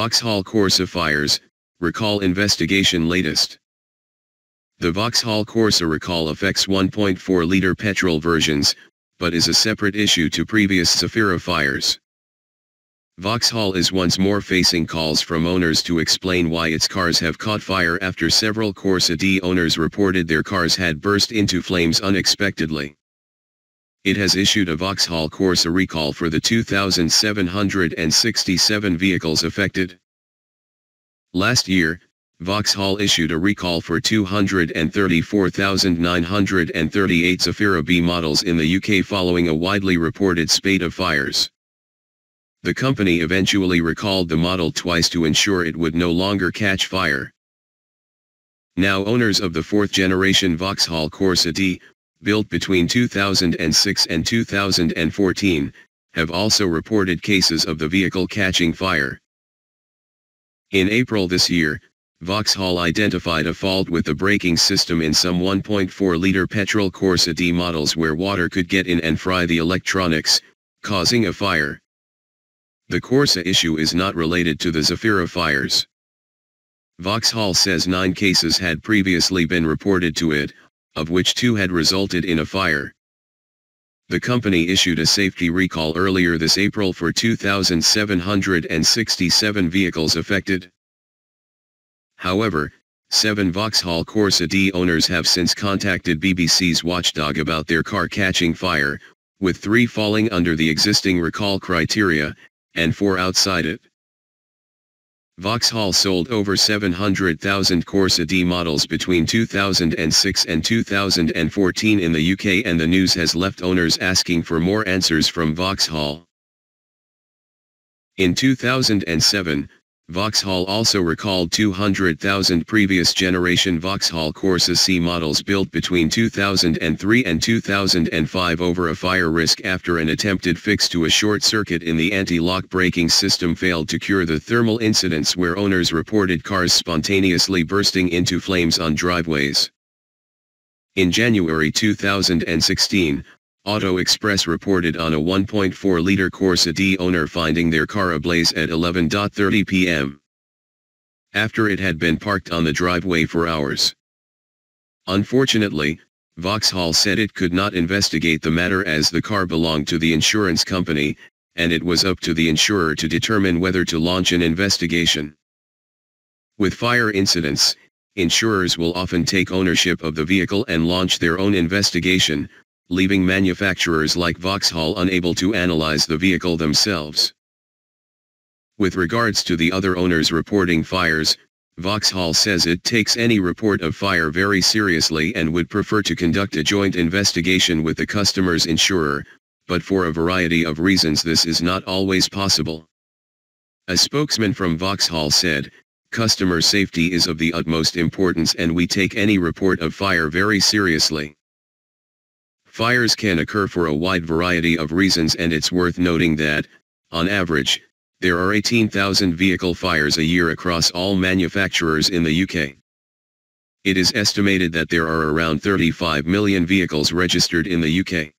Vauxhall Corsa fires, recall investigation latest. The Vauxhall Corsa recall affects 1.4-liter petrol versions, but is a separate issue to previous Zafira fires. Vauxhall is once more facing calls from owners to explain why its cars have caught fire after several Corsa D owners reported their cars had burst into flames unexpectedly. It has issued a Vauxhall Corsa recall for the 2,767 vehicles affected. Last year, Vauxhall issued a recall for 234,938 Zafira B models in the UK following a widely reported spate of fires. The company eventually recalled the model twice to ensure it would no longer catch fire. Now owners of the fourth generation Vauxhall Corsa D, built between 2006 and 2014, have also reported cases of the vehicle catching fire. In April this year, Vauxhall identified a fault with the braking system in some 1.4-liter petrol Corsa D models where water could get in and fry the electronics, causing a fire. The Corsa issue is not related to the Zafira fires. Vauxhall says nine cases had previously been reported to it, of which two had resulted in a fire. The company issued a safety recall earlier this April for 2,767 vehicles affected. However, seven Vauxhall Corsa D owners have since contacted BBC's watchdog about their car catching fire, with three falling under the existing recall criteria, and four outside it. Vauxhall sold over 700,000 Corsa D models between 2006 and 2014 in the UK and the news has left owners asking for more answers from Vauxhall. In 2007, Vauxhall also recalled 200,000 previous generation Vauxhall Corsa C models built between 2003 and 2005 over a fire risk after an attempted fix to a short circuit in the anti-lock braking system failed to cure the thermal incidents where owners reported cars spontaneously bursting into flames on driveways. In January 2016, Auto Express reported on a 1.4-liter Corsa D owner finding their car ablaze at 11.30 p.m. After it had been parked on the driveway for hours. Unfortunately, Vauxhall said it could not investigate the matter as the car belonged to the insurance company, and it was up to the insurer to determine whether to launch an investigation. With fire incidents, insurers will often take ownership of the vehicle and launch their own investigation, leaving manufacturers like Vauxhall unable to analyze the vehicle themselves. With regards to the other owners reporting fires, Vauxhall says it takes any report of fire very seriously and would prefer to conduct a joint investigation with the customer's insurer, but for a variety of reasons this is not always possible. A spokesman from Vauxhall said, Customer safety is of the utmost importance and we take any report of fire very seriously. Fires can occur for a wide variety of reasons and it's worth noting that, on average, there are 18,000 vehicle fires a year across all manufacturers in the UK. It is estimated that there are around 35 million vehicles registered in the UK.